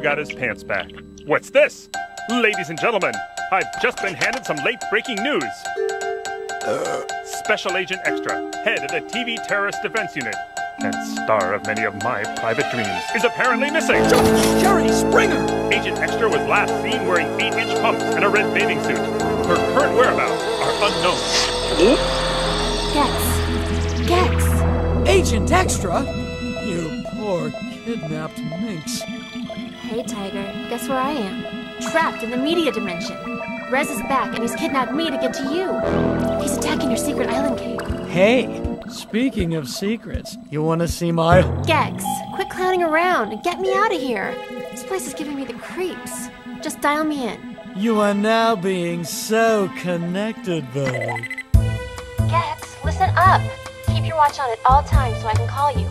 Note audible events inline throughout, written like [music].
got his pants back. What's this? Ladies and gentlemen, I've just been handed some late breaking news. Special Agent Xtra, head of the TV Terrorist Defense Unit, and star of many of my private dreams, is apparently missing. Jerry Springer! Agent Xtra was last seen wearing 8 inch pumps and a red bathing suit. Her current whereabouts are unknown. Gex. Gex. Agent Xtra? You kidnapped minx. Hey, Tiger. Guess where I am? Trapped in the media dimension. Rez is back, and he's kidnapped me to get to you. He's attacking your secret island cave. Hey, speaking of secrets, you want to see my. Gex, quit clowning around and get me out of here. This place is giving me the creeps. Just dial me in. You are now being so connected, buddy. Gex, listen up. Keep your watch on at all times so I can call you.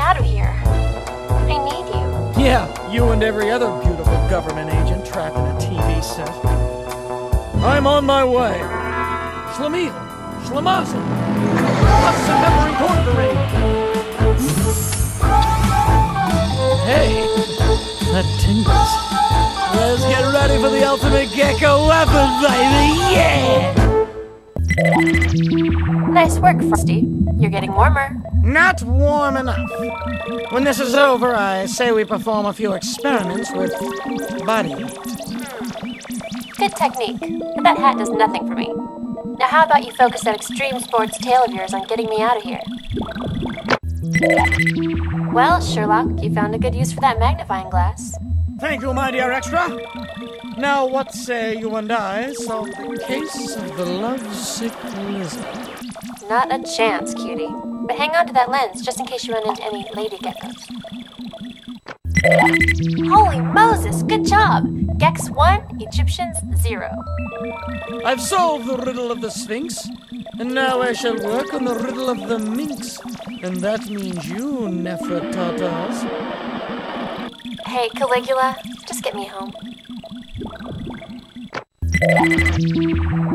Out of here. I need you. Yeah, you and every other beautiful government agent trapped in a TV set. I'm on my way. Slamil, Slamazel, Hey, that tingles. Let's get ready for the ultimate gecko weapon, baby! Yeah! Nice work, Frosty. You're getting warmer. Not warm enough. When this is over, I say we perform a few experiments with body heat. Good technique, but that hat does nothing for me. Now, how about you focus that extreme sports tail of yours on getting me out of here? Well, Sherlock, you found a good use for that magnifying glass. Thank you, my dear Xtra. Now, what say you and I solve the case of the lovesick lizard? Not a chance, cutie. But hang on to that lens just in case you run into any lady geckos. Holy Moses, good job! Gex 1, Egyptians 0. I've solved the riddle of the Sphinx, and now I shall work on the riddle of the minx. And that means you, Nefertatas. Hey, Caligula, just get me home.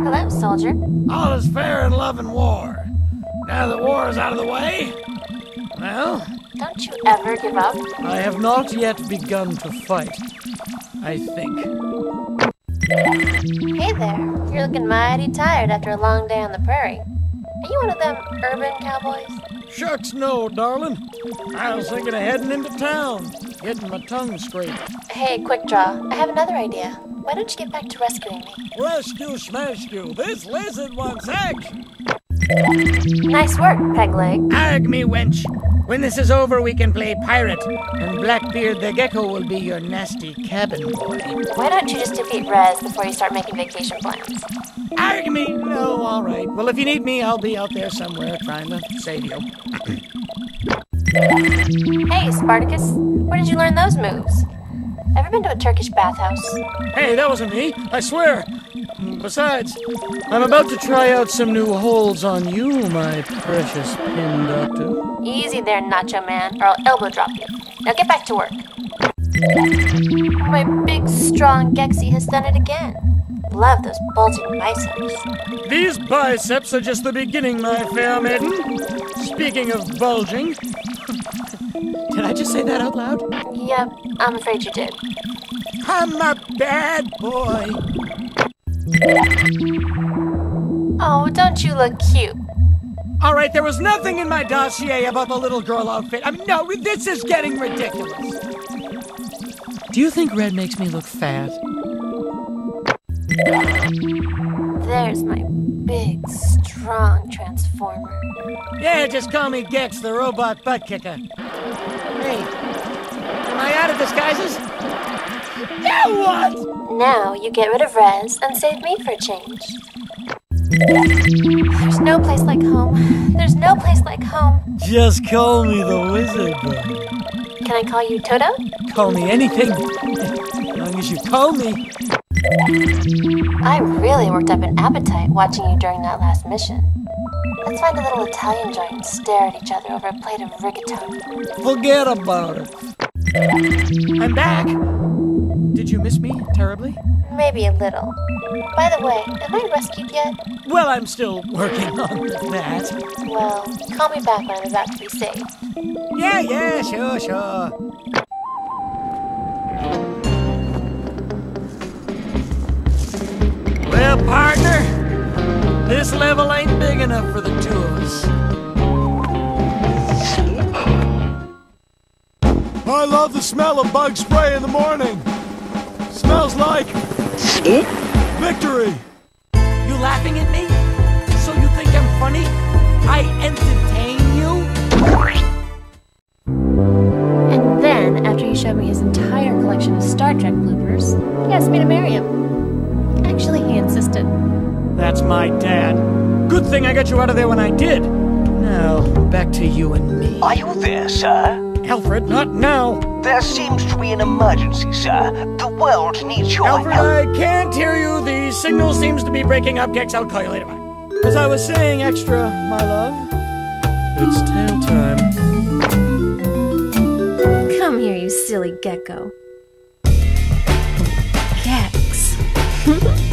Hello, soldier. All is fair in love and war. Now that war is out of the way, well, Don't you ever give up. I have not yet begun to fight. I think. Hey there, you're looking mighty tired after a long day on the prairie. Are you one of them urban cowboys? Shucks, no, darling. I was thinking of heading into town, getting my tongue scraped. Hey, quick draw, I have another idea. Why don't you get back to rescuing me? Rescue, smash you. This lizard wants eggs. Nice work, Pegleg. Arg me, wench. When this is over, we can play pirate, and Blackbeard the Gecko will be your nasty cabin boy. Why don't you just defeat Rez before you start making vacation plans? Arg me! No, all right. Well, if you need me, I'll be out there somewhere trying to save you. Hey, Spartacus, where did you learn those moves? Ever been to a Turkish bathhouse? Hey, that wasn't me, I swear. Besides, I'm about to try out some new holds on you, my precious pin doctor. Easy there, Nacho Man, or I'll elbow drop you. Now get back to work. My big, strong Gexy has done it again. Love those bulging biceps. These biceps are just the beginning, my fair maiden. Speaking of bulging. Did I just say that out loud? Yep, I'm afraid you did. I'm a bad boy. Oh, don't you look cute? All right, there was nothing in my dossier about the little girl outfit. I'm, no, this is getting ridiculous. Do you think red makes me look fat? There's my big, strong transformer. Yeah, just call me Gex, the robot butt kicker. Hey, am I out of disguises? Yeah, what? Now you get rid of Rez and save me for a change. There's no place like home. There's no place like home. Just call me the wizard. Can I call you Toto? Call me anything. As long as you call me. I really worked up an appetite watching you during that last mission. Let's find a little Italian giants stare at each other over a plate of rigatoni. Forget about it. I'm back. Did you miss me terribly? Maybe a little. By the way, am I rescued yet? Well, I'm still working [laughs] on that. Well, call me back when I'm about to be saved. Yeah, yeah, sure, sure. Well, partner, this level ain't big enough for the two of us. I love the smell of bug spray in the morning. Smells like victory. You laughing at me? So you think I'm funny? I entertain Good thing I got you out of there when I did. Now, back to you and me. Are you there, sir? Alfred, not now. There seems to be an emergency, sir. The world needs your Alfred, help. Alfred, I can't hear you. The signal seems to be breaking up. Gex, I'll call you later. As I was saying, Xtra, my love, it's tail time. Come here, you silly gecko. Gex. [laughs]